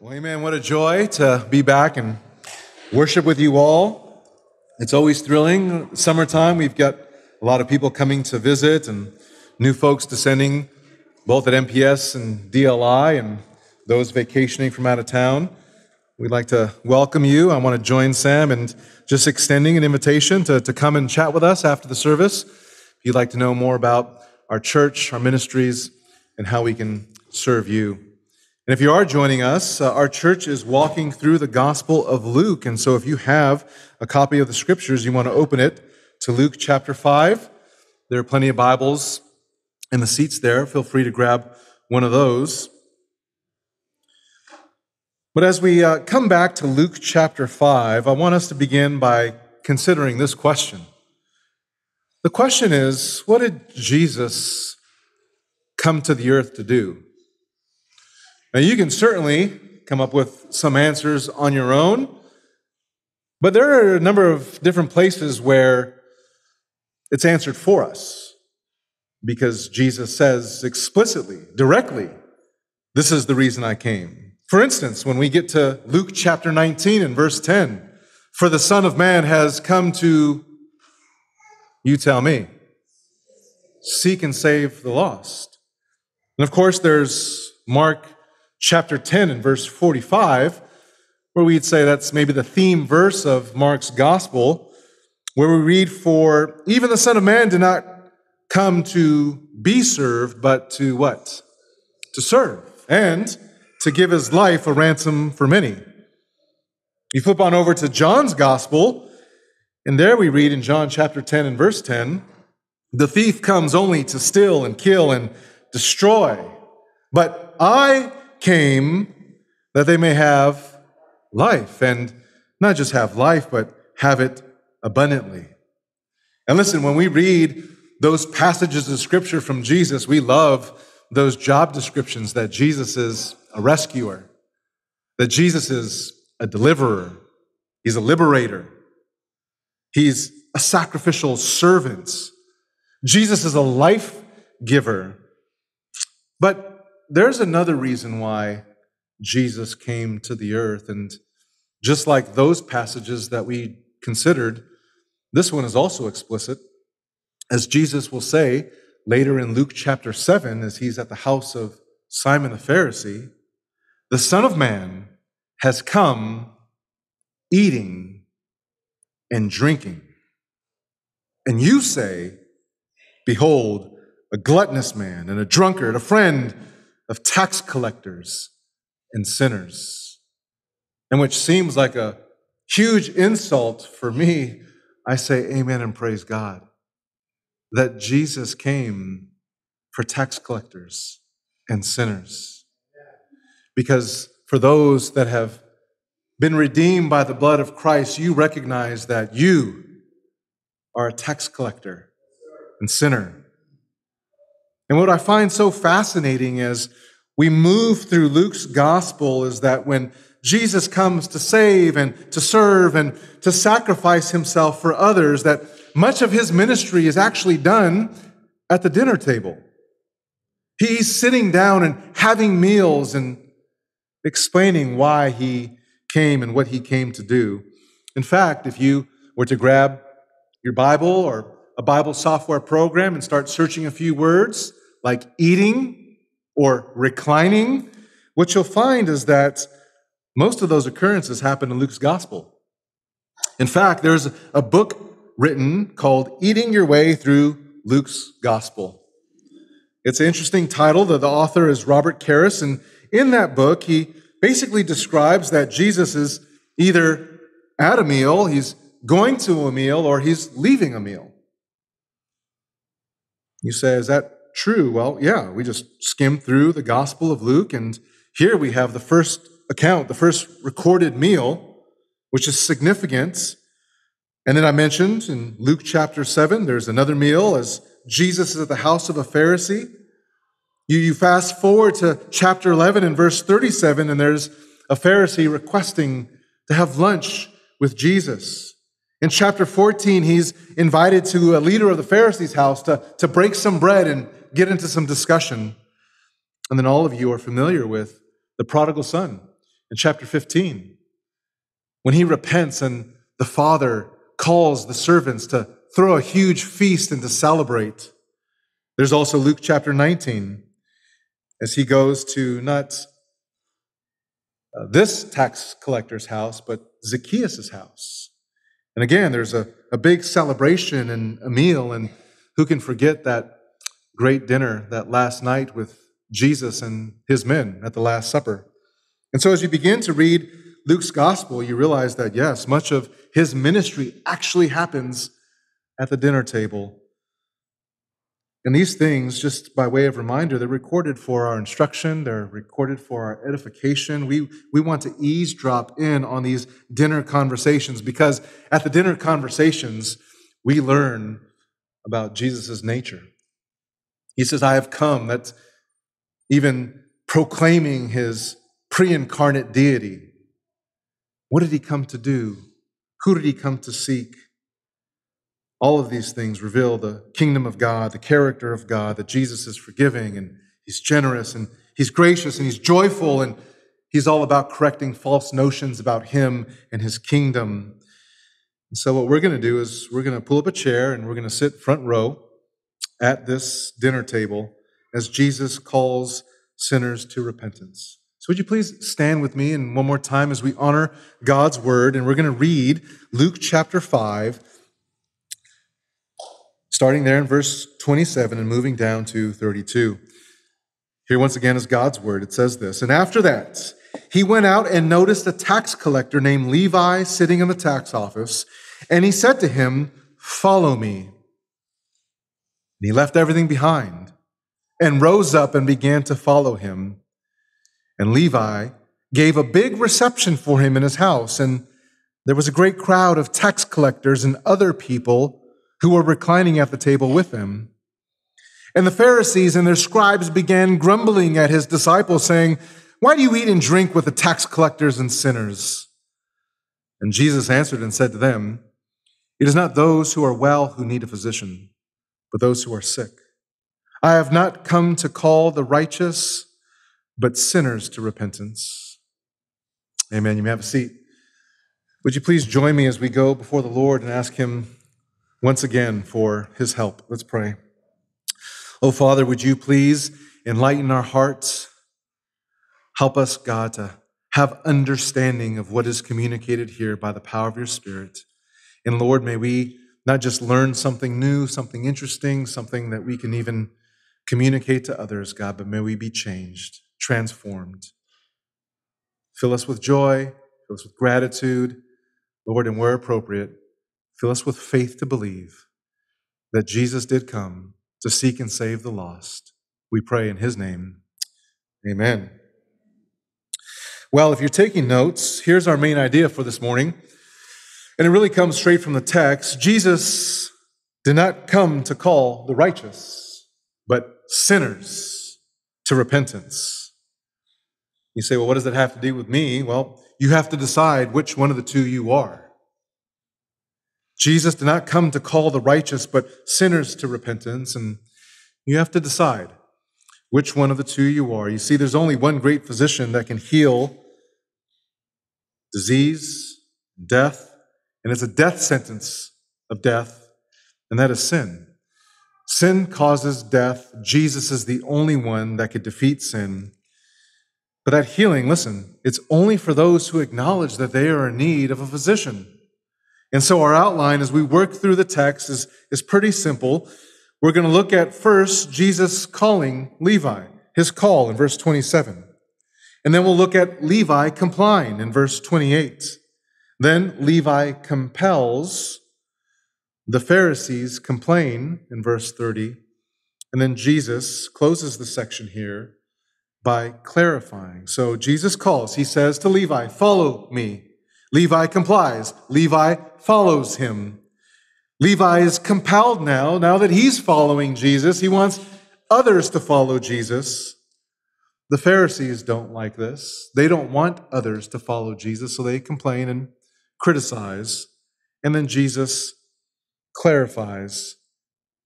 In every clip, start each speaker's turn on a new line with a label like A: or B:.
A: Well, amen. What a joy to be back and worship with you all. It's always thrilling. Summertime, we've got a lot of people coming to visit and new folks descending both at NPS and DLI and those vacationing from out of town. We'd like to welcome you. I want to join Sam and just extending an invitation to, to come and chat with us after the service. If you'd like to know more about our church, our ministries, and how we can serve you. And if you are joining us, uh, our church is walking through the Gospel of Luke. And so if you have a copy of the scriptures, you want to open it to Luke chapter 5. There are plenty of Bibles in the seats there. Feel free to grab one of those. But as we uh, come back to Luke chapter 5, I want us to begin by considering this question. The question is what did Jesus come to the earth to do? Now, you can certainly come up with some answers on your own, but there are a number of different places where it's answered for us because Jesus says explicitly, directly, this is the reason I came. For instance, when we get to Luke chapter 19 and verse 10, for the Son of Man has come to, you tell me, seek and save the lost. And of course, there's Mark chapter 10 and verse 45, where we'd say that's maybe the theme verse of Mark's gospel, where we read, For even the Son of Man did not come to be served, but to what? To serve, and to give his life a ransom for many. You flip on over to John's gospel, and there we read in John chapter 10 and verse 10 the thief comes only to steal and kill and destroy. But I came that they may have life, and not just have life, but have it abundantly. And listen, when we read those passages of scripture from Jesus, we love those job descriptions that Jesus is a rescuer, that Jesus is a deliverer, he's a liberator, he's a sacrificial servant. Jesus is a life giver. But there's another reason why Jesus came to the earth. And just like those passages that we considered, this one is also explicit. As Jesus will say later in Luke chapter 7, as he's at the house of Simon the Pharisee, the Son of Man has come eating and drinking. And you say, Behold, a gluttonous man and a drunkard, a friend of tax collectors and sinners. And which seems like a huge insult for me, I say amen and praise God that Jesus came for tax collectors and sinners. Because for those that have been redeemed by the blood of Christ, you recognize that you are a tax collector and sinner. And what I find so fascinating is we move through Luke's gospel is that when Jesus comes to save and to serve and to sacrifice himself for others, that much of his ministry is actually done at the dinner table. He's sitting down and having meals and explaining why he came and what he came to do. In fact, if you were to grab your Bible or a Bible software program and start searching a few words, like eating or reclining, what you'll find is that most of those occurrences happen in Luke's gospel. In fact, there's a book written called Eating Your Way Through Luke's Gospel. It's an interesting title. The author is Robert Karris, and in that book, he basically describes that Jesus is either at a meal, he's going to a meal, or he's leaving a meal. You say, is that true? Well, yeah, we just skimmed through the Gospel of Luke, and here we have the first account, the first recorded meal, which is significant. And then I mentioned in Luke chapter 7, there's another meal as Jesus is at the house of a Pharisee. You, you fast forward to chapter 11 and verse 37, and there's a Pharisee requesting to have lunch with Jesus. In chapter 14, he's invited to a leader of the Pharisees' house to, to break some bread and get into some discussion. And then all of you are familiar with the prodigal son. in chapter 15 when he repents and the father calls the servants to throw a huge feast and to celebrate. There's also Luke chapter 19 as he goes to not uh, this tax collector's house, but Zacchaeus' house. And again, there's a, a big celebration and a meal, and who can forget that great dinner that last night with Jesus and his men at the Last Supper? And so, as you begin to read Luke's gospel, you realize that, yes, much of his ministry actually happens at the dinner table. And these things, just by way of reminder, they're recorded for our instruction, they're recorded for our edification. We, we want to eavesdrop in on these dinner conversations because at the dinner conversations, we learn about Jesus' nature. He says, I have come. That's even proclaiming his pre incarnate deity. What did he come to do? Who did he come to seek? All of these things reveal the kingdom of God, the character of God, that Jesus is forgiving and he's generous and he's gracious and he's joyful and he's all about correcting false notions about him and his kingdom. And so, what we're going to do is we're going to pull up a chair and we're going to sit front row at this dinner table as Jesus calls sinners to repentance. So, would you please stand with me and one more time as we honor God's word? And we're going to read Luke chapter 5, starting there in verse 27 and moving down to 32. Here, once again, is God's word. It says this And after that, he went out and noticed a tax collector named Levi sitting in the tax office. And he said to him, Follow me. And he left everything behind and rose up and began to follow him. And Levi gave a big reception for him in his house, and there was a great crowd of tax collectors and other people who were reclining at the table with him. And the Pharisees and their scribes began grumbling at his disciples, saying, Why do you eat and drink with the tax collectors and sinners? And Jesus answered and said to them, It is not those who are well who need a physician, but those who are sick. I have not come to call the righteous but sinners to repentance. Amen. You may have a seat. Would you please join me as we go before the Lord and ask Him once again for His help? Let's pray. Oh, Father, would you please enlighten our hearts? Help us, God, to have understanding of what is communicated here by the power of your Spirit. And Lord, may we not just learn something new, something interesting, something that we can even communicate to others, God, but may we be changed transformed. Fill us with joy, fill us with gratitude, Lord, and where appropriate, fill us with faith to believe that Jesus did come to seek and save the lost. We pray in his name. Amen. Well, if you're taking notes, here's our main idea for this morning. And it really comes straight from the text. Jesus did not come to call the righteous, but sinners to repentance. You say, well, what does that have to do with me? Well, you have to decide which one of the two you are. Jesus did not come to call the righteous, but sinners to repentance, and you have to decide which one of the two you are. You see, there's only one great physician that can heal disease, death, and it's a death sentence of death, and that is sin. Sin causes death. Jesus is the only one that could defeat sin. But that healing, listen, it's only for those who acknowledge that they are in need of a physician. And so our outline as we work through the text is, is pretty simple. We're going to look at first Jesus calling Levi, his call in verse 27. And then we'll look at Levi complying in verse 28. Then Levi compels, the Pharisees complain in verse 30. And then Jesus closes the section here by clarifying. So Jesus calls, he says to Levi, Follow me. Levi complies. Levi follows him. Levi is compelled now, now that he's following Jesus, he wants others to follow Jesus. The Pharisees don't like this. They don't want others to follow Jesus, so they complain and criticize. And then Jesus clarifies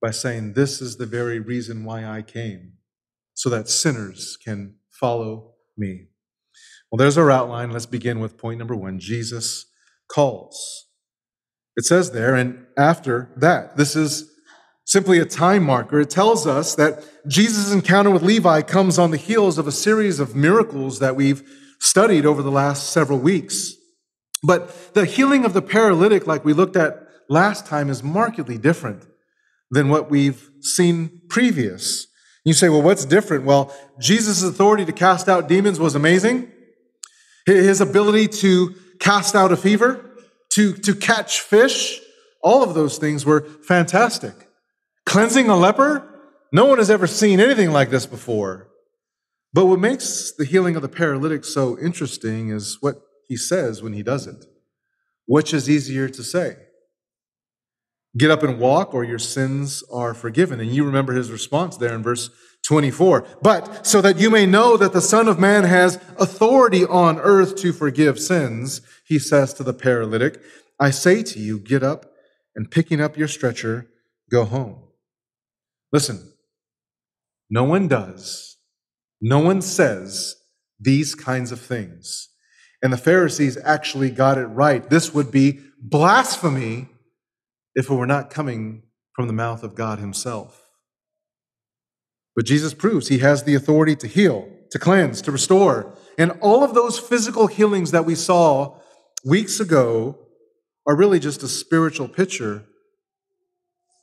A: by saying, This is the very reason why I came so that sinners can follow me. Well, there's our outline. Let's begin with point number one Jesus calls. It says there, and after that, this is simply a time marker. It tells us that Jesus' encounter with Levi comes on the heels of a series of miracles that we've studied over the last several weeks. But the healing of the paralytic, like we looked at last time, is markedly different than what we've seen previous. You say, well, what's different? Well, Jesus' authority to cast out demons was amazing. His ability to cast out a fever, to, to catch fish, all of those things were fantastic. Cleansing a leper, no one has ever seen anything like this before. But what makes the healing of the paralytic so interesting is what he says when he does it. Which is easier to say? Get up and walk, or your sins are forgiven. And you remember his response there in verse 24. But so that you may know that the Son of Man has authority on earth to forgive sins, he says to the paralytic, I say to you, get up and picking up your stretcher, go home. Listen, no one does, no one says these kinds of things. And the Pharisees actually got it right. This would be blasphemy if it were not coming from the mouth of God Himself. But Jesus proves He has the authority to heal, to cleanse, to restore. And all of those physical healings that we saw weeks ago are really just a spiritual picture,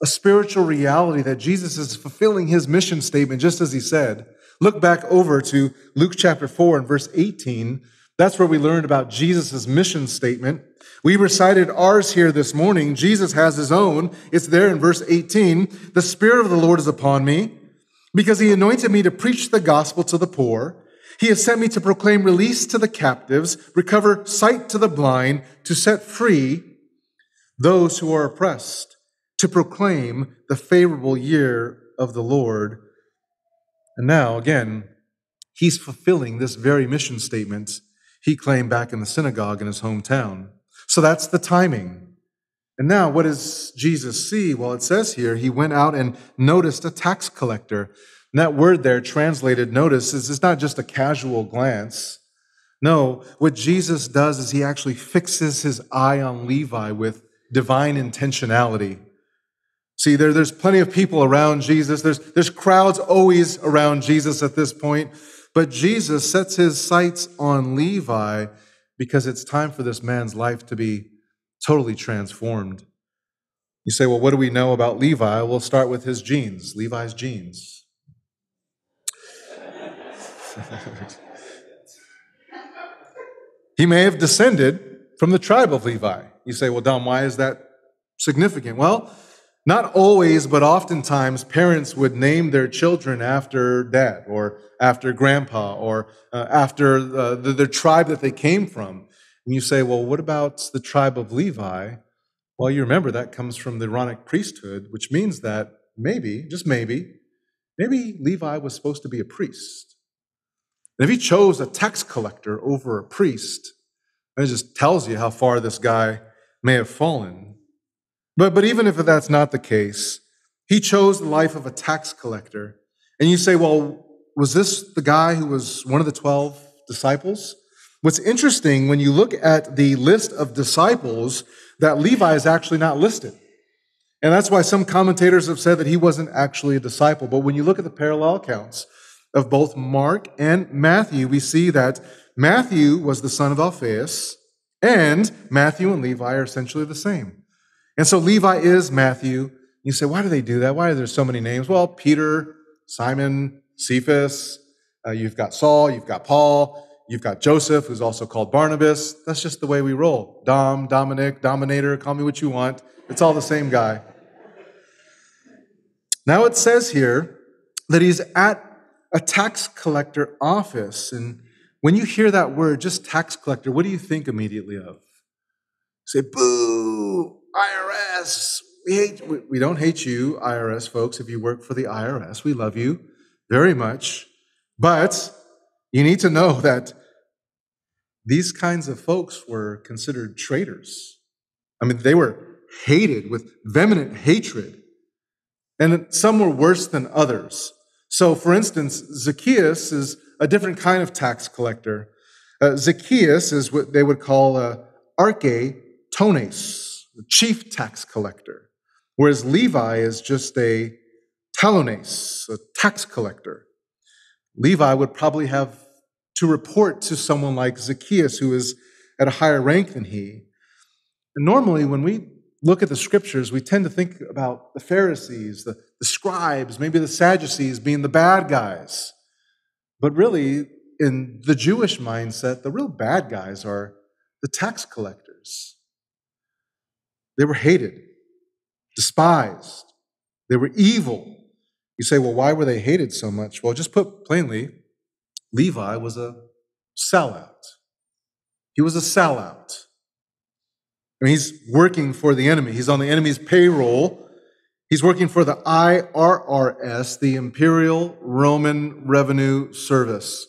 A: a spiritual reality that Jesus is fulfilling His mission statement, just as He said. Look back over to Luke chapter 4 and verse 18. That's where we learned about Jesus' mission statement. We recited ours here this morning. Jesus has his own. It's there in verse 18. The Spirit of the Lord is upon me because he anointed me to preach the gospel to the poor. He has sent me to proclaim release to the captives, recover sight to the blind, to set free those who are oppressed, to proclaim the favorable year of the Lord. And now, again, he's fulfilling this very mission statement he claimed back in the synagogue in his hometown. So that's the timing. And now, what does Jesus see? Well, it says here, he went out and noticed a tax collector. And that word there, translated notice, is it's not just a casual glance. No, what Jesus does is he actually fixes his eye on Levi with divine intentionality. See, there, there's plenty of people around Jesus. There's, there's crowds always around Jesus at this point. But Jesus sets his sights on Levi because it's time for this man's life to be totally transformed. You say, well, what do we know about Levi? We'll start with his genes, Levi's genes. he may have descended from the tribe of Levi. You say, well, Dom, why is that significant? Well, not always, but oftentimes, parents would name their children after dad or after grandpa or uh, after uh, the, the tribe that they came from. And you say, well, what about the tribe of Levi? Well, you remember that comes from the Aaronic priesthood, which means that maybe, just maybe, maybe Levi was supposed to be a priest. And if he chose a tax collector over a priest, it just tells you how far this guy may have fallen. But, but even if that's not the case, he chose the life of a tax collector. And you say, well, was this the guy who was one of the 12 disciples? What's interesting when you look at the list of disciples, that Levi is actually not listed. And that's why some commentators have said that he wasn't actually a disciple. But when you look at the parallel accounts of both Mark and Matthew, we see that Matthew was the son of Alphaeus, and Matthew and Levi are essentially the same. And so Levi is Matthew. You say, why do they do that? Why are there so many names? Well, Peter, Simon, Cephas, uh, you've got Saul, you've got Paul, you've got Joseph, who's also called Barnabas. That's just the way we roll. Dom, Dominic, Dominator, call me what you want. It's all the same guy. Now it says here that he's at a tax collector office. And when you hear that word, just tax collector, what do you think immediately of? say, boo, IRS. We hate, we don't hate you, IRS folks, if you work for the IRS. We love you very much. But you need to know that these kinds of folks were considered traitors. I mean, they were hated with vehement hatred. And some were worse than others. So, for instance, Zacchaeus is a different kind of tax collector. Uh, Zacchaeus is what they would call a arche tones, the chief tax collector, whereas Levi is just a talones, a tax collector. Levi would probably have to report to someone like Zacchaeus, who is at a higher rank than he. And normally, when we look at the scriptures, we tend to think about the Pharisees, the, the scribes, maybe the Sadducees being the bad guys. But really, in the Jewish mindset, the real bad guys are the tax collectors. They were hated, despised, they were evil. You say, well, why were they hated so much? Well, just put plainly, Levi was a sellout. He was a sellout. I mean, he's working for the enemy. He's on the enemy's payroll. He's working for the IRRS, the Imperial Roman Revenue Service.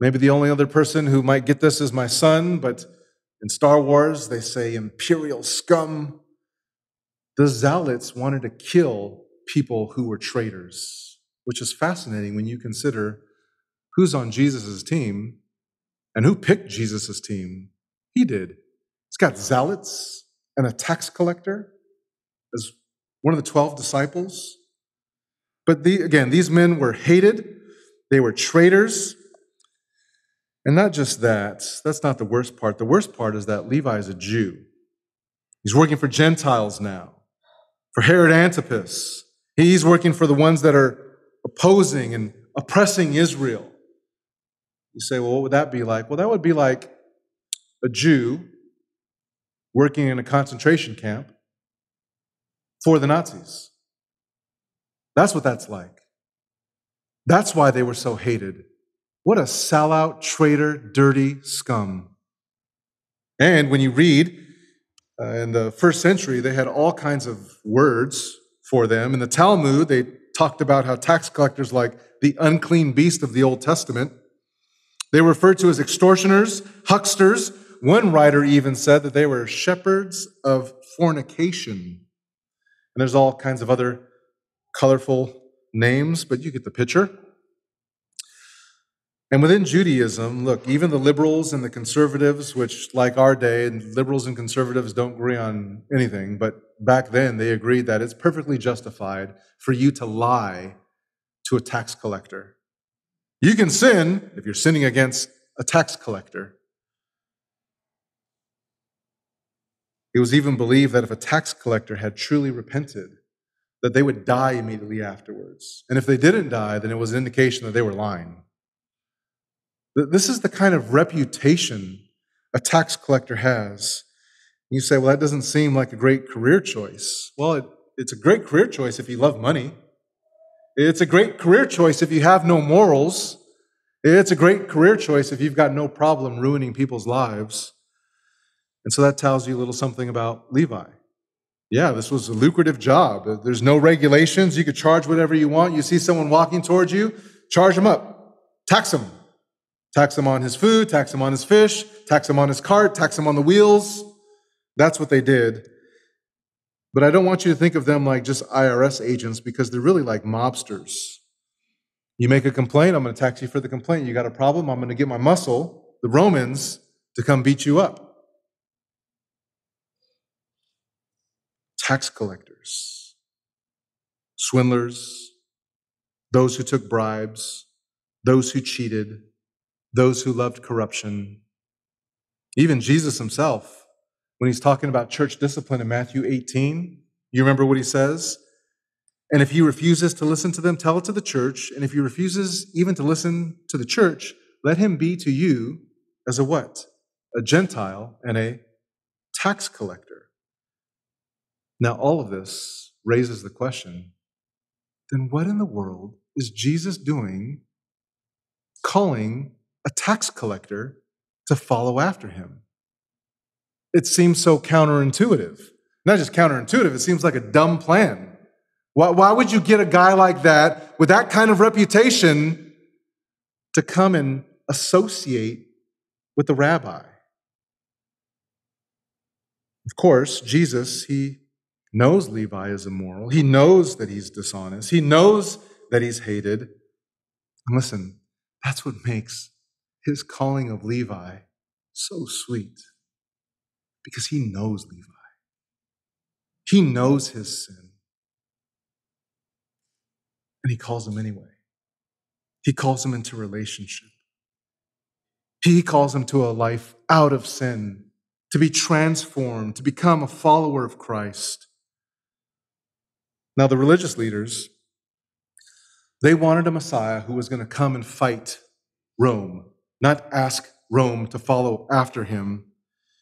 A: Maybe the only other person who might get this is my son, but in Star Wars, they say Imperial scum. The Zealots wanted to kill people who were traitors, which is fascinating when you consider who's on Jesus' team and who picked Jesus' team. He did. He's got zealots and a tax collector as one of the 12 disciples. But the, again, these men were hated, they were traitors. And not just that, that's not the worst part. The worst part is that Levi is a Jew. He's working for Gentiles now, for Herod Antipas. He's working for the ones that are opposing and oppressing Israel. You say, well, what would that be like? Well, that would be like a Jew working in a concentration camp for the Nazis. That's what that's like. That's why they were so hated. What a sellout, traitor, dirty scum. And when you read uh, in the first century, they had all kinds of words for them. In the Talmud, they talked about how tax collectors, like the unclean beast of the Old Testament, they were referred to as extortioners, hucksters, one writer even said that they were shepherds of fornication. And there's all kinds of other colorful names, but you get the picture. And within Judaism, look, even the liberals and the conservatives, which, like our day, liberals and conservatives don't agree on anything, but back then they agreed that it's perfectly justified for you to lie to a tax collector. You can sin if you're sinning against a tax collector. It was even believed that if a tax collector had truly repented, that they would die immediately afterwards. And if they didn't die, then it was an indication that they were lying. This is the kind of reputation a tax collector has. You say, well, that doesn't seem like a great career choice. Well, it, it's a great career choice if you love money. It's a great career choice if you have no morals. It's a great career choice if you've got no problem ruining people's lives. And so that tells you a little something about Levi. Yeah, this was a lucrative job. There's no regulations. You could charge whatever you want. You see someone walking towards you, charge them up, tax him. Tax him on his food, tax him on his fish, tax him on his cart, tax him on the wheels. That's what they did. But I don't want you to think of them like just IRS agents because they're really like mobsters. You make a complaint, I'm going to tax you for the complaint. You got a problem, I'm going to get my muscle, the Romans, to come beat you up. tax collectors, swindlers, those who took bribes, those who cheated, those who loved corruption. Even Jesus himself, when he's talking about church discipline in Matthew 18, you remember what he says? And if he refuses to listen to them, tell it to the church. And if he refuses even to listen to the church, let him be to you as a what? A Gentile and a tax collector. Now, all of this raises the question then what in the world is Jesus doing calling a tax collector to follow after him? It seems so counterintuitive. Not just counterintuitive, it seems like a dumb plan. Why, why would you get a guy like that with that kind of reputation to come and associate with the rabbi? Of course, Jesus, he knows Levi is immoral. He knows that he's dishonest. He knows that he's hated. And listen, that's what makes his calling of Levi so sweet because he knows Levi. He knows his sin. And he calls him anyway. He calls him into relationship. He calls him to a life out of sin, to be transformed, to become a follower of Christ. Now, the religious leaders, they wanted a Messiah who was going to come and fight Rome, not ask Rome to follow after him.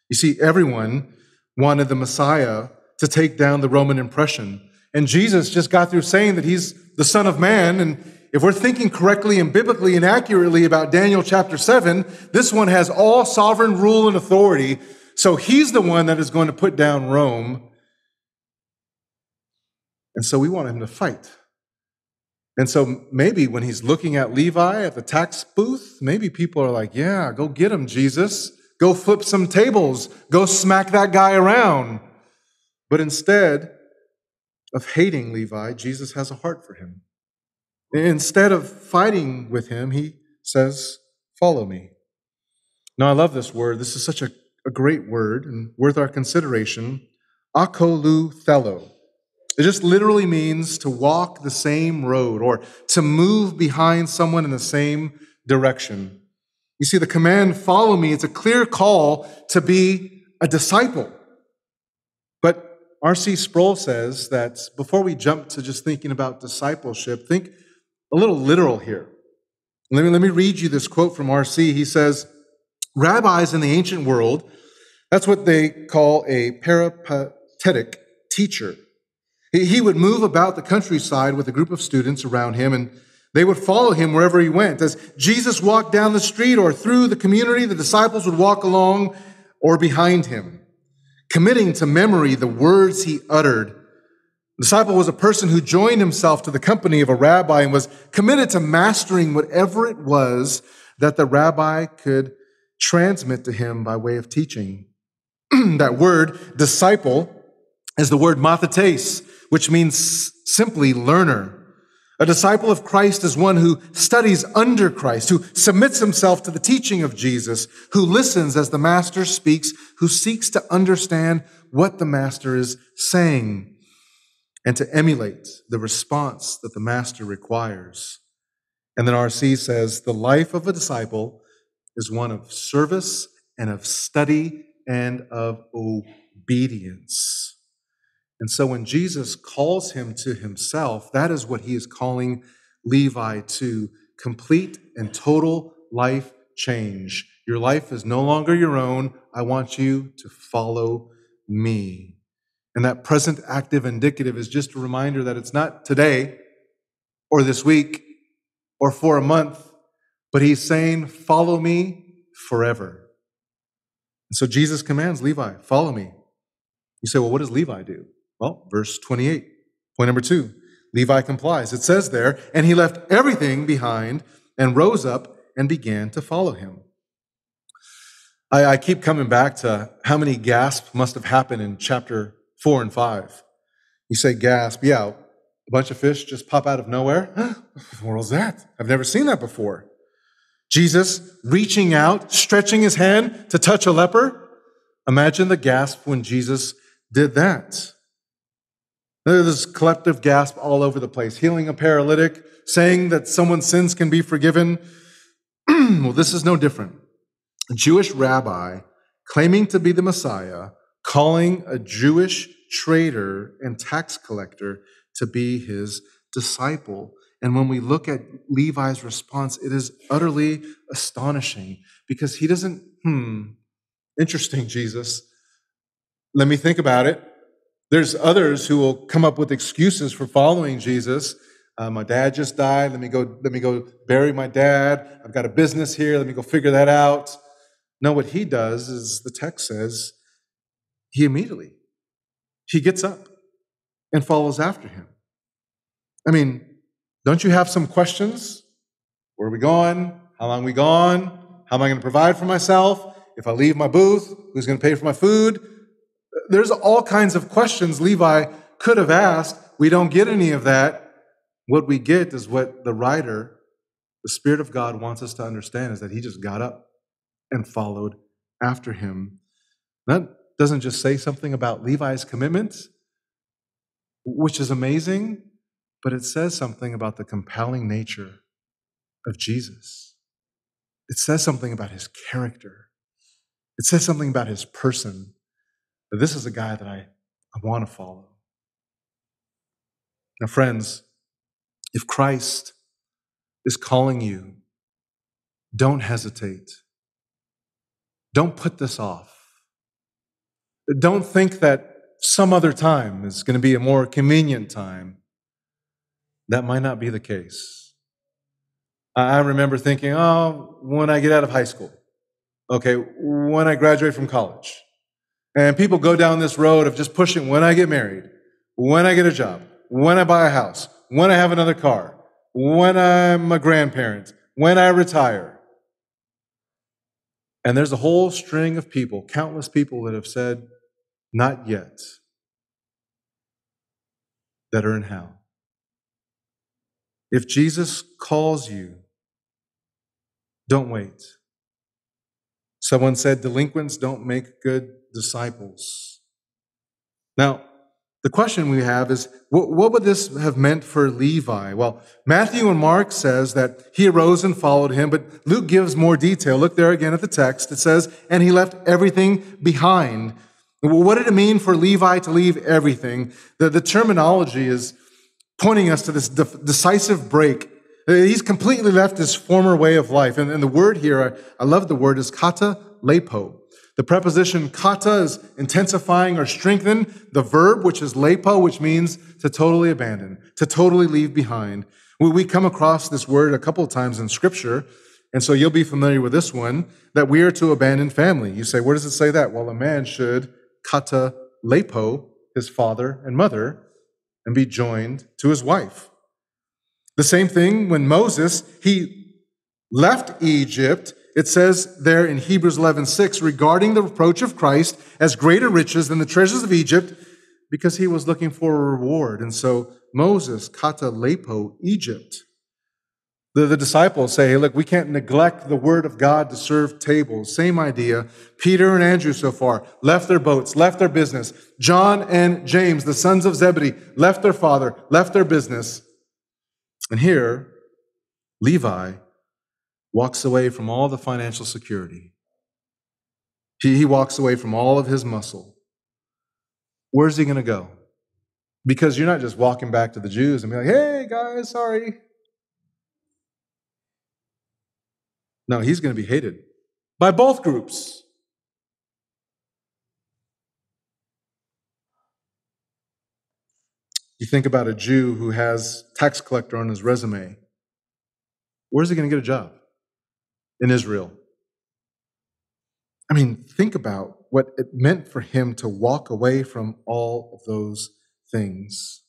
A: You see, everyone wanted the Messiah to take down the Roman impression. And Jesus just got through saying that he's the Son of Man. And if we're thinking correctly and biblically and accurately about Daniel chapter 7, this one has all sovereign rule and authority. So he's the one that is going to put down Rome. And so we want him to fight. And so maybe when he's looking at Levi at the tax booth, maybe people are like, yeah, go get him, Jesus. Go flip some tables. Go smack that guy around. But instead of hating Levi, Jesus has a heart for him. Instead of fighting with him, he says, Follow me. Now, I love this word. This is such a, a great word and worth our consideration. Akoluthelo. It just literally means to walk the same road or to move behind someone in the same direction. You see, the command, follow me, it's a clear call to be a disciple. But R.C. Sproul says that before we jump to just thinking about discipleship, think a little literal here. Let me, let me read you this quote from R.C. He says, Rabbis in the ancient world, that's what they call a peripatetic teacher. He would move about the countryside with a group of students around him, and they would follow him wherever he went. As Jesus walked down the street or through the community, the disciples would walk along or behind him, committing to memory the words he uttered. The disciple was a person who joined himself to the company of a rabbi and was committed to mastering whatever it was that the rabbi could transmit to him by way of teaching. that word, disciple, is the word mathetes, which means simply learner. A disciple of Christ is one who studies under Christ, who submits himself to the teaching of Jesus, who listens as the master speaks, who seeks to understand what the master is saying, and to emulate the response that the master requires. And then R.C. says the life of a disciple is one of service and of study and of obedience. And so when Jesus calls him to himself, that is what he is calling Levi to complete and total life change. Your life is no longer your own. I want you to follow me. And that present active indicative is just a reminder that it's not today or this week or for a month, but he's saying, Follow me forever. And so Jesus commands Levi, Follow me. You say, Well, what does Levi do? Well, verse 28, point number two Levi complies. It says there, and he left everything behind and rose up and began to follow him. I, I keep coming back to how many gasps must have happened in chapter four and five. You say gasp, yeah, a bunch of fish just pop out of nowhere. what was that? I've never seen that before. Jesus reaching out, stretching his hand to touch a leper. Imagine the gasp when Jesus did that. There's collective gasp all over the place, healing a paralytic, saying that someone's sins can be forgiven. well, this is no different. A Jewish rabbi claiming to be the Messiah, calling a Jewish trader and tax collector to be his disciple. And when we look at Levi's response, it is utterly astonishing because he doesn't, hmm, interesting, Jesus. Let me think about it. There's others who will come up with excuses for following Jesus. Uh, my dad just died. Let me go. Let me go bury my dad. I've got a business here. Let me go figure that out. No, what he does is the text says he immediately he gets up and follows after him. I mean, don't you have some questions? Where are we going? How long are we gone? How am I going to provide for myself? If I leave my booth, who's going to pay for my food? There's all kinds of questions Levi could have asked. We don't get any of that. What we get is what the writer the Spirit of God wants us to understand is that he just got up and followed after him. That doesn't just say something about Levi's commitment, which is amazing, but it says something about the compelling nature of Jesus. It says something about his character. It says something about his person. That this is a guy that I, I want to follow. Now, friends, if Christ is calling you, don't hesitate. Don't put this off. Don't think that some other time is going to be a more convenient time. That might not be the case. I remember thinking, oh, when I get out of high school, okay, when I graduate from college. And people go down this road of just pushing when I get married, when I get a job, when I buy a house, when I have another car, when I'm a grandparent, when I retire. And there's a whole string of people, countless people that have said, not yet, that are in hell. If Jesus calls you, don't wait. Someone said delinquents don't make good disciples. Now, the question we have is what, would this have meant for Levi? Well, Matthew and Mark says that he arose and followed him, but Luke gives more detail. Look there again at the text. It says, and he left everything behind. What did it mean for Levi to leave everything? The, the terminology is pointing us to this de- decisive break. He's completely left his former way of life. And, and the word here, I, I love the word, is kata lepo. The preposition kata is intensifying or strengthen. The verb, which is lepo, which means to totally abandon, to totally leave behind. We come across this word a couple of times in scripture. And so you'll be familiar with this one that we are to abandon family. You say, where does it say that? Well, a man should kata lepo his father and mother and be joined to his wife. The same thing when Moses, he left Egypt it says there in Hebrews 11, 6, regarding the reproach of Christ as greater riches than the treasures of Egypt, because he was looking for a reward. And so Moses, kata lepo, Egypt. The, the disciples say, hey, look, we can't neglect the word of God to serve tables. Same idea. Peter and Andrew so far left their boats, left their business. John and James, the sons of Zebedee, left their father, left their business. And here, Levi walks away from all the financial security. He, he walks away from all of his muscle. Where's he going to go? Because you're not just walking back to the Jews and be like, hey, guys, sorry. No, he's going to be hated by both groups. You think about a Jew who has tax collector on his resume. Where's he going to get a job? In Israel. I mean, think about what it meant for him to walk away from all of those things.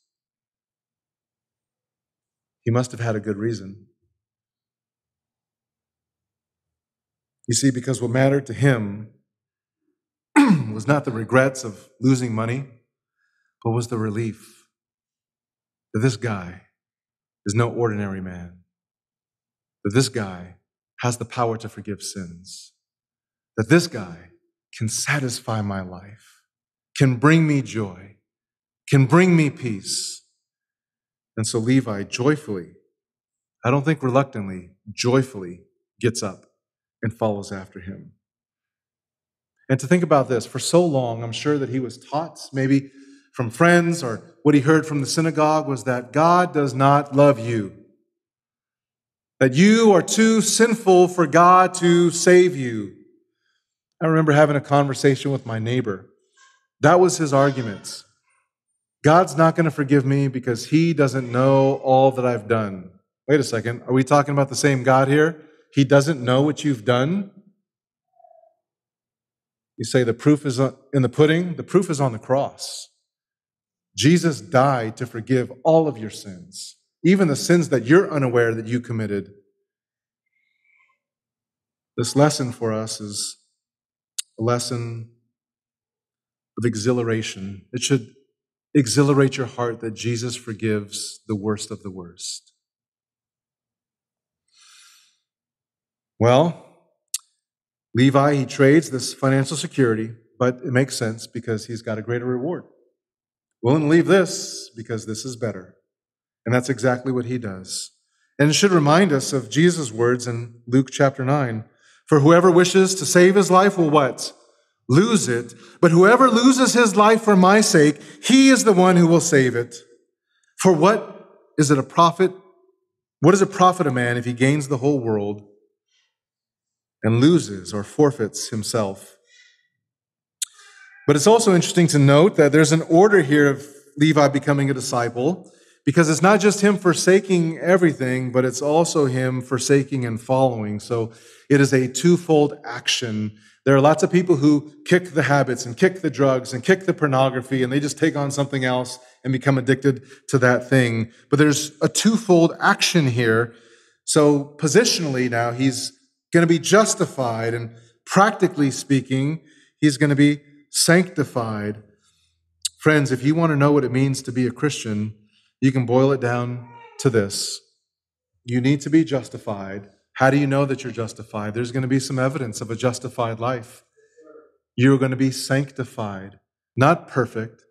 A: He must have had a good reason. You see, because what mattered to him was not the regrets of losing money, but was the relief that this guy is no ordinary man, that this guy has the power to forgive sins. That this guy can satisfy my life, can bring me joy, can bring me peace. And so Levi joyfully, I don't think reluctantly, joyfully gets up and follows after him. And to think about this, for so long, I'm sure that he was taught, maybe from friends or what he heard from the synagogue, was that God does not love you that you are too sinful for God to save you. I remember having a conversation with my neighbor. That was his argument. God's not going to forgive me because he doesn't know all that I've done. Wait a second. Are we talking about the same God here? He doesn't know what you've done? You say the proof is in the pudding? The proof is on the cross. Jesus died to forgive all of your sins even the sins that you're unaware that you committed. This lesson for us is a lesson of exhilaration. It should exhilarate your heart that Jesus forgives the worst of the worst. Well, Levi, he trades this financial security, but it makes sense because he's got a greater reward. Willing to leave this because this is better. And that's exactly what he does. And it should remind us of Jesus' words in Luke chapter 9. For whoever wishes to save his life will what? Lose it. But whoever loses his life for my sake, he is the one who will save it. For what is it a profit? What does it profit a man if he gains the whole world and loses or forfeits himself? But it's also interesting to note that there's an order here of Levi becoming a disciple. Because it's not just him forsaking everything, but it's also him forsaking and following. So it is a twofold action. There are lots of people who kick the habits and kick the drugs and kick the pornography and they just take on something else and become addicted to that thing. But there's a twofold action here. So positionally now, he's going to be justified and practically speaking, he's going to be sanctified. Friends, if you want to know what it means to be a Christian, you can boil it down to this you need to be justified. How do you know that you're justified? There's going to be some evidence of a justified life. You're going to be sanctified, not perfect,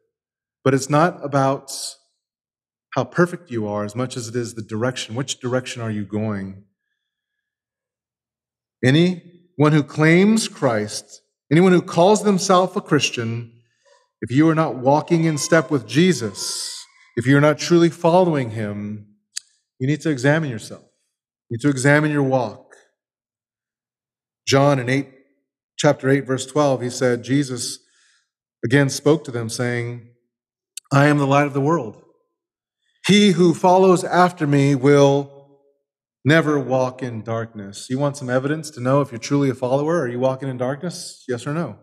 A: but it's not about how perfect you are as much as it is the direction. Which direction are you going? Anyone who claims Christ, anyone who calls themselves a Christian, if you are not walking in step with Jesus, if you're not truly following him, you need to examine yourself. You need to examine your walk. John in 8, chapter 8, verse 12, he said, Jesus again spoke to them, saying, I am the light of the world. He who follows after me will never walk in darkness. You want some evidence to know if you're truly a follower? Are you walking in darkness? Yes or no?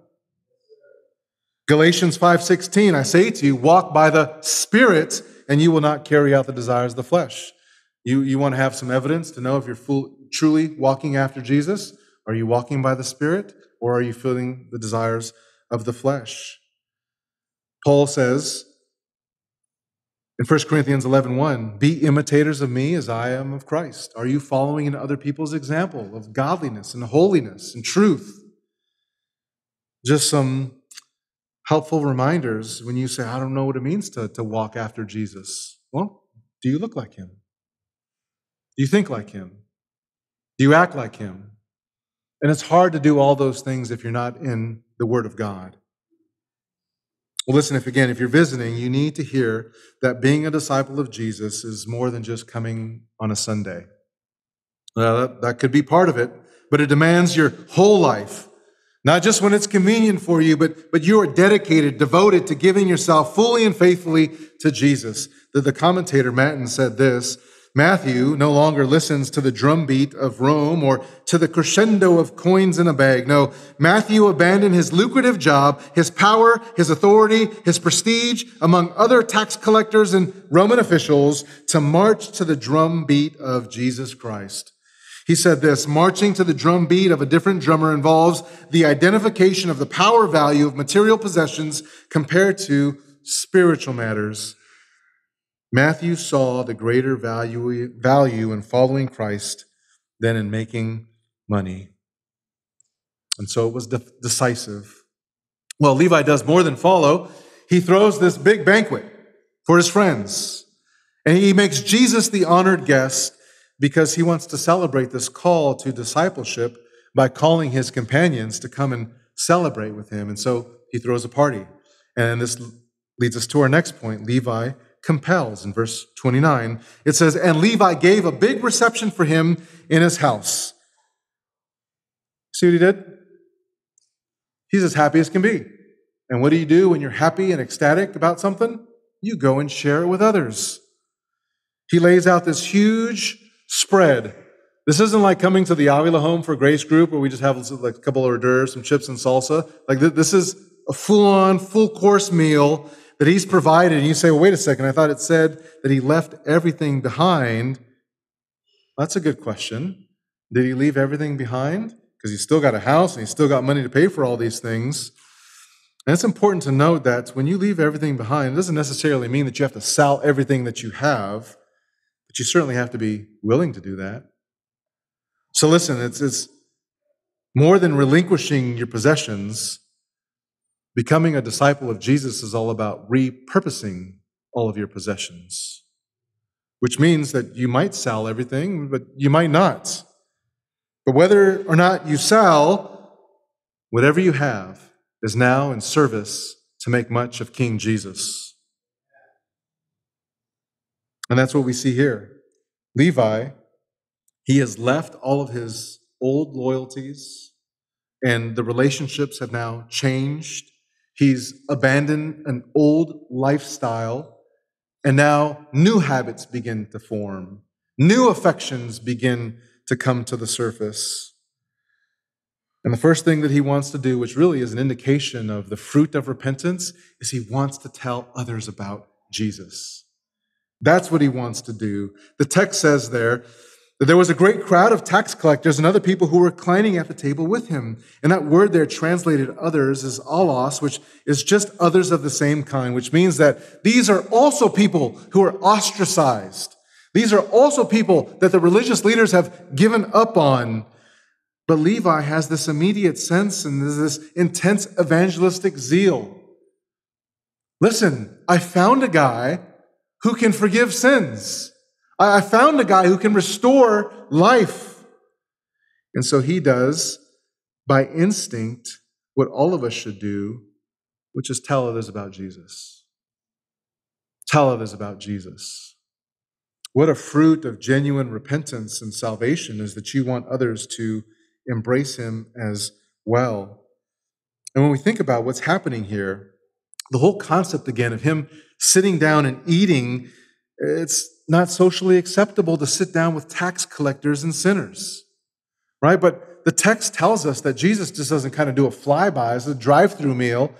A: Galatians 5:16 I say to you walk by the spirit and you will not carry out the desires of the flesh. You, you want to have some evidence to know if you're full, truly walking after Jesus? Are you walking by the spirit or are you filling the desires of the flesh? Paul says in 1 Corinthians 11:1, 1, "Be imitators of me as I am of Christ." Are you following in other people's example of godliness and holiness and truth? Just some helpful reminders when you say, I don't know what it means to, to walk after Jesus. Well, do you look like him? Do you think like him? Do you act like him? And it's hard to do all those things if you're not in the Word of God. Well, listen, if again, if you're visiting, you need to hear that being a disciple of Jesus is more than just coming on a Sunday. that, that could be part of it, but it demands your whole life not just when it's convenient for you, but, but you are dedicated, devoted to giving yourself fully and faithfully to Jesus. The, the commentator Matten said this Matthew no longer listens to the drumbeat of Rome or to the crescendo of coins in a bag. No, Matthew abandoned his lucrative job, his power, his authority, his prestige among other tax collectors and Roman officials to march to the drumbeat of Jesus Christ. He said this marching to the drum beat of a different drummer involves the identification of the power value of material possessions compared to spiritual matters. Matthew saw the greater value, value in following Christ than in making money. And so it was de- decisive. Well, Levi does more than follow. He throws this big banquet for his friends, and he makes Jesus the honored guest because he wants to celebrate this call to discipleship by calling his companions to come and celebrate with him. And so he throws a party. And this leads us to our next point Levi compels in verse 29. It says, And Levi gave a big reception for him in his house. See what he did? He's as happy as can be. And what do you do when you're happy and ecstatic about something? You go and share it with others. He lays out this huge spread. This isn't like coming to the Avila home for Grace Group where we just have like a couple of hors d'oeuvres, some chips and salsa. Like this is a full-on, full-course meal that he's provided. And you say, well, wait a second, I thought it said that he left everything behind. That's a good question. Did he leave everything behind? Because he's still got a house and he's still got money to pay for all these things. And it's important to note that when you leave everything behind, it doesn't necessarily mean that you have to sell everything that you have. But you certainly have to be willing to do that. So listen, it's, it's more than relinquishing your possessions. Becoming a disciple of Jesus is all about repurposing all of your possessions, which means that you might sell everything, but you might not. But whether or not you sell, whatever you have is now in service to make much of King Jesus. And that's what we see here. Levi, he has left all of his old loyalties, and the relationships have now changed. He's abandoned an old lifestyle, and now new habits begin to form. New affections begin to come to the surface. And the first thing that he wants to do, which really is an indication of the fruit of repentance, is he wants to tell others about Jesus. That's what he wants to do. The text says there that there was a great crowd of tax collectors and other people who were reclining at the table with him. And that word there translated others is allos, which is just others of the same kind, which means that these are also people who are ostracized. These are also people that the religious leaders have given up on. But Levi has this immediate sense and this intense evangelistic zeal. Listen, I found a guy who can forgive sins. I found a guy who can restore life. And so he does, by instinct, what all of us should do, which is tell others about Jesus. Tell others about Jesus. What a fruit of genuine repentance and salvation is that you want others to embrace him as well. And when we think about what's happening here, the whole concept again of him sitting down and eating, it's not socially acceptable to sit down with tax collectors and sinners, right? But the text tells us that Jesus just doesn't kind of do a flyby as a drive through meal.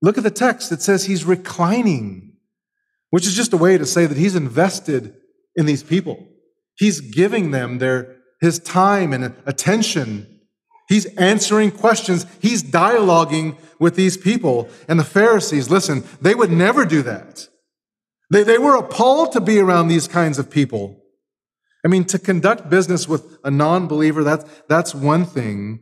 A: Look at the text. It says he's reclining, which is just a way to say that he's invested in these people. He's giving them their, his time and attention. He's answering questions. He's dialoguing with these people. And the Pharisees, listen, they would never do that. They, they were appalled to be around these kinds of people. I mean, to conduct business with a non believer, that's, that's one thing.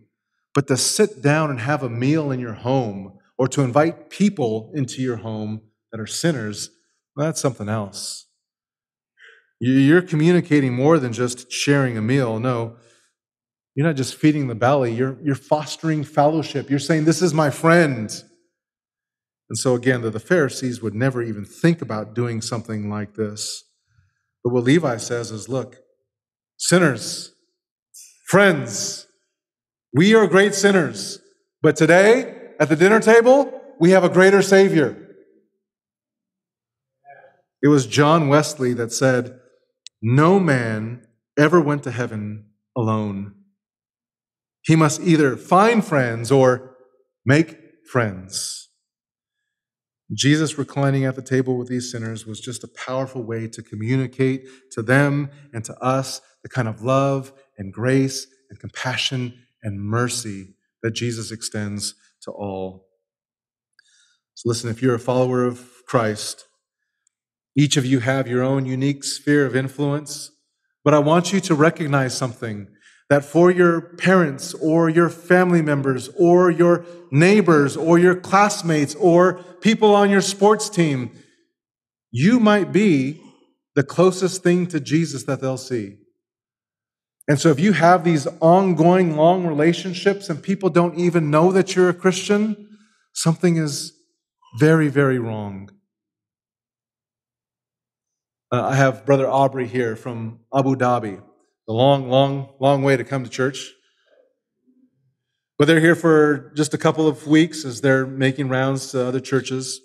A: But to sit down and have a meal in your home or to invite people into your home that are sinners, well, that's something else. You're communicating more than just sharing a meal. No, you're not just feeding the belly, you're, you're fostering fellowship. You're saying, This is my friend. And so, again, the, the Pharisees would never even think about doing something like this. But what Levi says is look, sinners, friends, we are great sinners. But today, at the dinner table, we have a greater Savior. It was John Wesley that said, No man ever went to heaven alone. He must either find friends or make friends. Jesus reclining at the table with these sinners was just a powerful way to communicate to them and to us the kind of love and grace and compassion and mercy that Jesus extends to all. So, listen, if you're a follower of Christ, each of you have your own unique sphere of influence, but I want you to recognize something that for your parents or your family members or your neighbors or your classmates or people on your sports team, you might be the closest thing to Jesus that they'll see. And so if you have these ongoing long relationships and people don't even know that you're a Christian, something is very, very wrong. Uh, I have Brother Aubrey here from Abu Dhabi a long, long, long way to come to church. But they're here for just a couple of weeks as they're making rounds to other churches.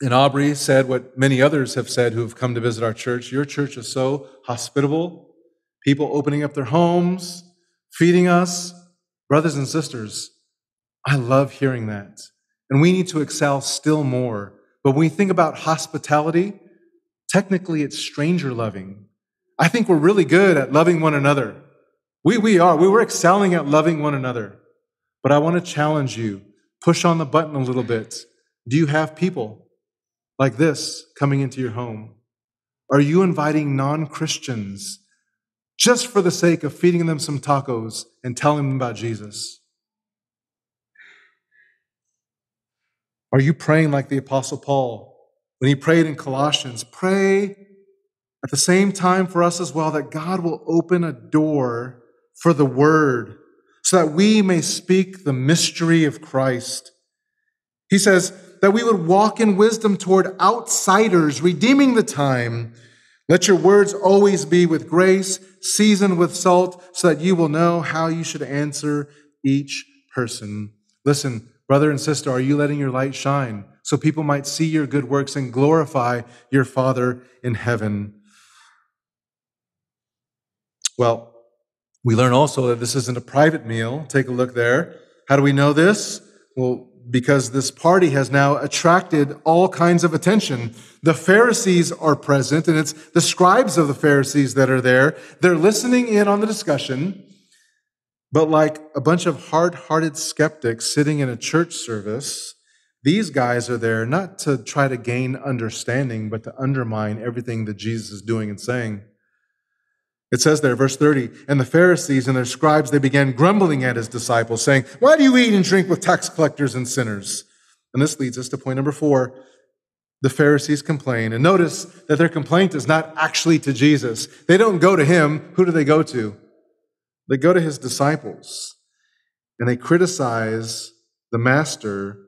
A: And Aubrey said what many others have said who have come to visit our church Your church is so hospitable, people opening up their homes, feeding us. Brothers and sisters, I love hearing that. And we need to excel still more. But when we think about hospitality, technically it's stranger loving. I think we're really good at loving one another. We, we are. We were excelling at loving one another. But I want to challenge you push on the button a little bit. Do you have people like this coming into your home? Are you inviting non Christians just for the sake of feeding them some tacos and telling them about Jesus? Are you praying like the Apostle Paul when he prayed in Colossians? Pray at the same time for us as well that God will open a door for the word so that we may speak the mystery of Christ. He says that we would walk in wisdom toward outsiders, redeeming the time. Let your words always be with grace, seasoned with salt, so that you will know how you should answer each person. Listen, Brother and sister, are you letting your light shine so people might see your good works and glorify your Father in heaven? Well, we learn also that this isn't a private meal. Take a look there. How do we know this? Well, because this party has now attracted all kinds of attention. The Pharisees are present, and it's the scribes of the Pharisees that are there. They're listening in on the discussion. But like a bunch of hard hearted skeptics sitting in a church service, these guys are there not to try to gain understanding, but to undermine everything that Jesus is doing and saying. It says there, verse 30, and the Pharisees and their scribes, they began grumbling at his disciples, saying, Why do you eat and drink with tax collectors and sinners? And this leads us to point number four. The Pharisees complain. And notice that their complaint is not actually to Jesus. They don't go to him. Who do they go to? They go to his disciples and they criticize the master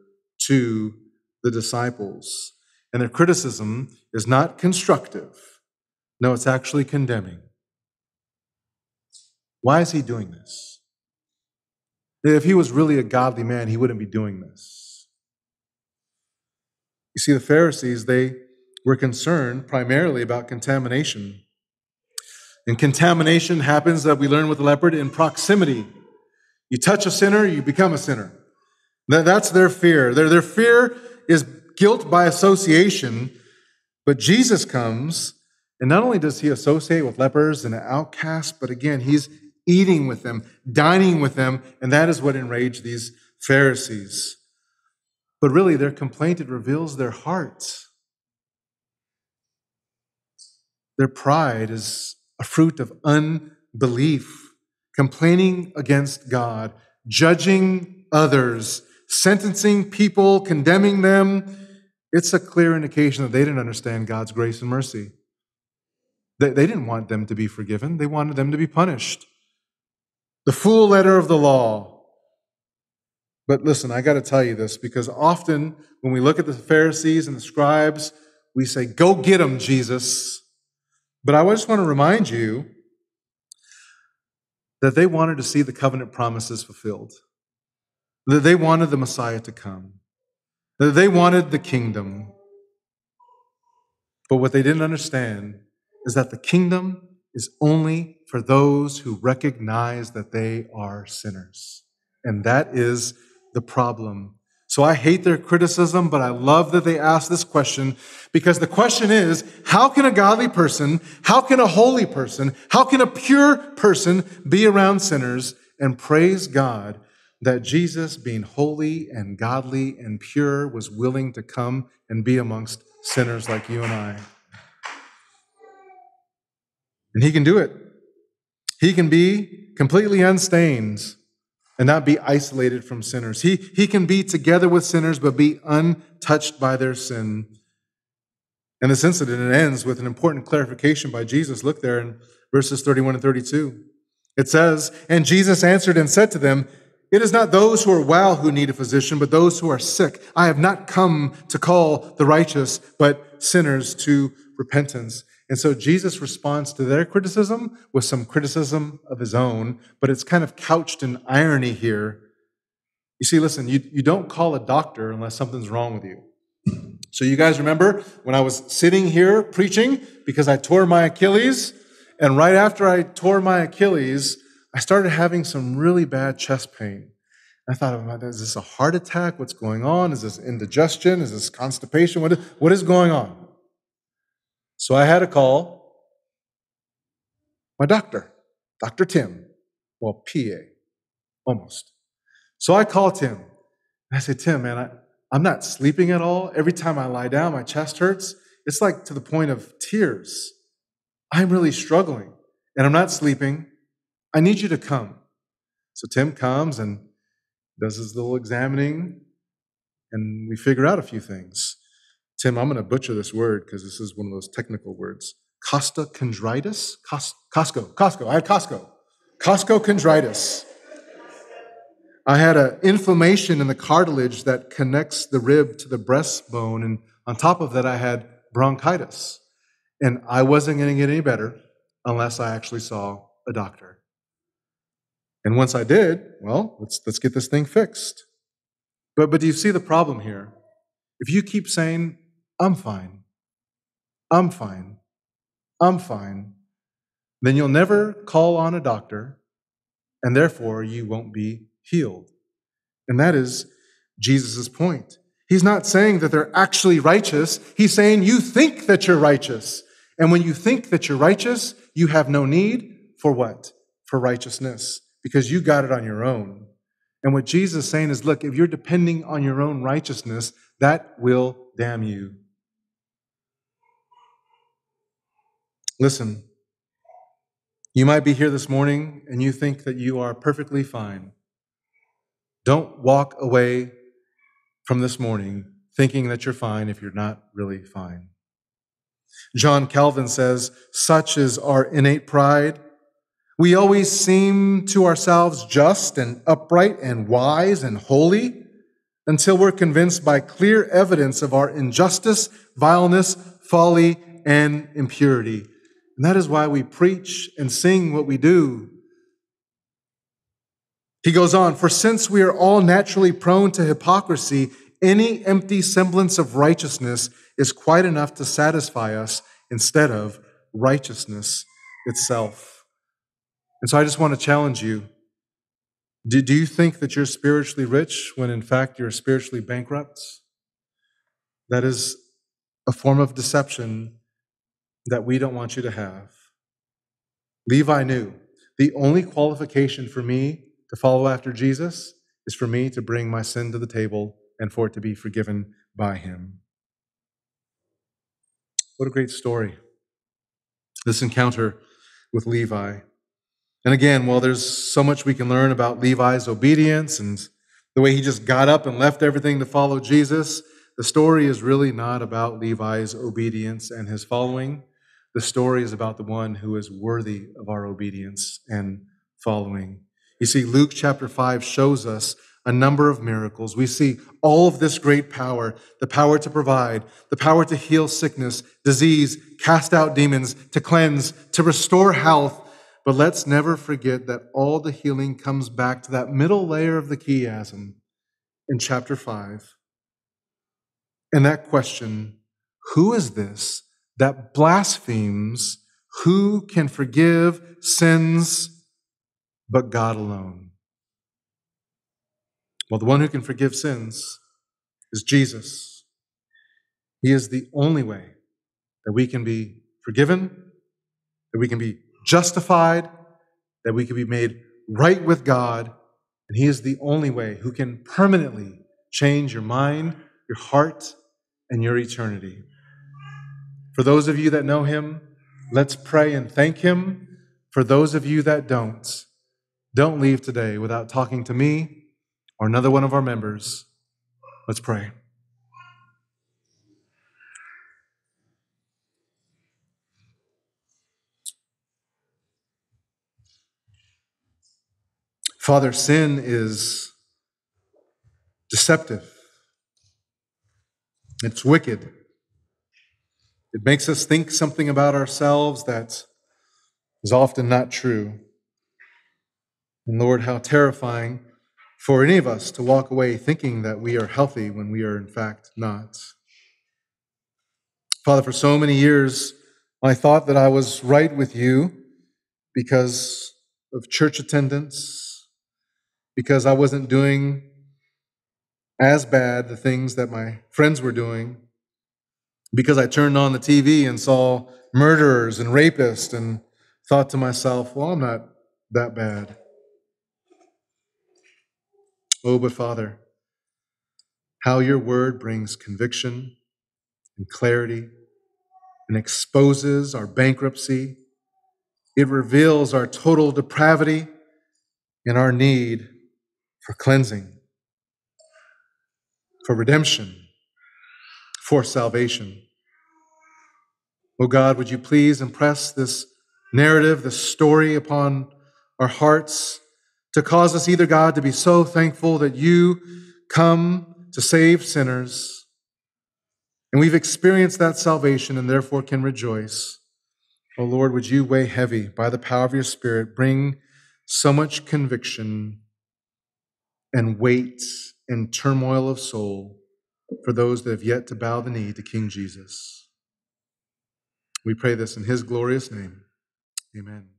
A: to the disciples. And their criticism is not constructive. No, it's actually condemning. Why is he doing this? If he was really a godly man, he wouldn't be doing this. You see, the Pharisees, they were concerned primarily about contamination. And contamination happens that we learn with the leopard in proximity. You touch a sinner, you become a sinner. That's their fear. Their, their fear is guilt by association. But Jesus comes, and not only does he associate with lepers and outcasts, but again, he's eating with them, dining with them, and that is what enraged these Pharisees. But really, their complaint, it reveals their hearts. Their pride is a fruit of unbelief, complaining against God, judging others, sentencing people, condemning them. It's a clear indication that they didn't understand God's grace and mercy. They, they didn't want them to be forgiven, they wanted them to be punished. The full letter of the law. But listen, I got to tell you this because often when we look at the Pharisees and the scribes, we say, Go get them, Jesus. But I just want to remind you that they wanted to see the covenant promises fulfilled, that they wanted the Messiah to come, that they wanted the kingdom. But what they didn't understand is that the kingdom is only for those who recognize that they are sinners. And that is the problem so I hate their criticism, but I love that they ask this question because the question is, how can a godly person, how can a holy person, how can a pure person be around sinners and praise God that Jesus, being holy and godly and pure, was willing to come and be amongst sinners like you and I? And he can do it. He can be completely unstained and not be isolated from sinners. He, he can be together with sinners, but be untouched by their sin. And this incident ends with an important clarification by Jesus. Look there in verses 31 and 32. It says, And Jesus answered and said to them, It is not those who are well who need a physician, but those who are sick. I have not come to call the righteous, but sinners to repentance. And so Jesus responds to their criticism with some criticism of his own, but it's kind of couched in irony here. You see, listen, you, you don't call a doctor unless something's wrong with you. So, you guys remember when I was sitting here preaching because I tore my Achilles? And right after I tore my Achilles, I started having some really bad chest pain. I thought, oh is this a heart attack? What's going on? Is this indigestion? Is this constipation? What is, what is going on? So I had a call my doctor, Dr. Tim. Well, PA, almost. So I called Tim. I said, Tim, man, I, I'm not sleeping at all. Every time I lie down, my chest hurts. It's like to the point of tears. I'm really struggling. and I'm not sleeping. I need you to come. So Tim comes and does his little examining, and we figure out a few things. Tim, I'm going to butcher this word because this is one of those technical words. Costochondritis? Cos- Costco. Costco. I had Costco. Costochondritis. I had an inflammation in the cartilage that connects the rib to the breastbone, and on top of that, I had bronchitis. And I wasn't going to get any better unless I actually saw a doctor. And once I did, well, let's, let's get this thing fixed. But, but do you see the problem here? If you keep saying, I'm fine, I'm fine, I'm fine, then you'll never call on a doctor, and therefore you won't be healed. And that is Jesus' point. He's not saying that they're actually righteous. He's saying you think that you're righteous. And when you think that you're righteous, you have no need for what? For righteousness, because you got it on your own. And what Jesus is saying is look, if you're depending on your own righteousness, that will damn you. Listen, you might be here this morning and you think that you are perfectly fine. Don't walk away from this morning thinking that you're fine if you're not really fine. John Calvin says, Such is our innate pride. We always seem to ourselves just and upright and wise and holy until we're convinced by clear evidence of our injustice, vileness, folly, and impurity. And that is why we preach and sing what we do. He goes on, for since we are all naturally prone to hypocrisy, any empty semblance of righteousness is quite enough to satisfy us instead of righteousness itself. And so I just want to challenge you. Do, do you think that you're spiritually rich when in fact you're spiritually bankrupt? That is a form of deception that we don't want you to have. Levi knew the only qualification for me to follow after Jesus is for me to bring my sin to the table and for it to be forgiven by him. What a great story. This encounter with Levi. And again, while there's so much we can learn about Levi's obedience and the way he just got up and left everything to follow Jesus, the story is really not about Levi's obedience and his following. The story is about the one who is worthy of our obedience and following. You see, Luke chapter 5 shows us a number of miracles. We see all of this great power the power to provide, the power to heal sickness, disease, cast out demons, to cleanse, to restore health. But let's never forget that all the healing comes back to that middle layer of the chiasm in chapter 5. And that question who is this that blasphemes? Who can forgive sins but God alone? Well, the one who can forgive sins is Jesus. He is the only way that we can be forgiven, that we can be justified, that we can be made right with God. And He is the only way who can permanently change your mind, your heart, and your eternity. For those of you that know Him, let's pray and thank Him. For those of you that don't, don't leave today without talking to me or another one of our members. Let's pray. Father, sin is deceptive. It's wicked. It makes us think something about ourselves that is often not true. And Lord, how terrifying for any of us to walk away thinking that we are healthy when we are in fact not. Father, for so many years, I thought that I was right with you because of church attendance, because I wasn't doing as bad the things that my friends were doing, because I turned on the TV and saw murderers and rapists and thought to myself, well, I'm not that bad. Oh, but Father, how your word brings conviction and clarity and exposes our bankruptcy It reveals our total depravity and our need for cleansing, for redemption, for salvation. Oh God, would you please impress this narrative, this story upon our hearts to cause us either, God, to be so thankful that you come to save sinners, and we've experienced that salvation and therefore can rejoice. Oh Lord, would you weigh heavy by the power of your Spirit, bring so much conviction and weight and turmoil of soul for those that have yet to bow the knee to King Jesus. We pray this in his glorious name. Amen.